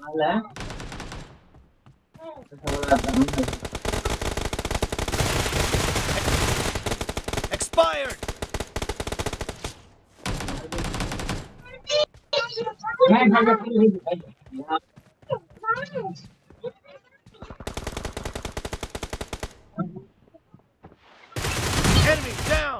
Wala. Expired! Enemy down!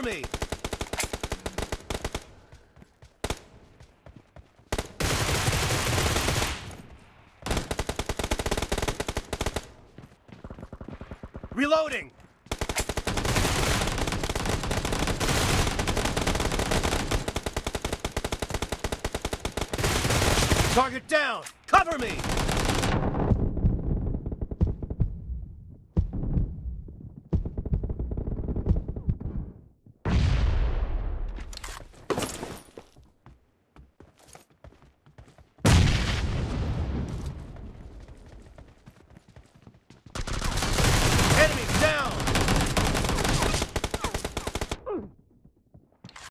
Cover me! Reloading! Target down! Cover me!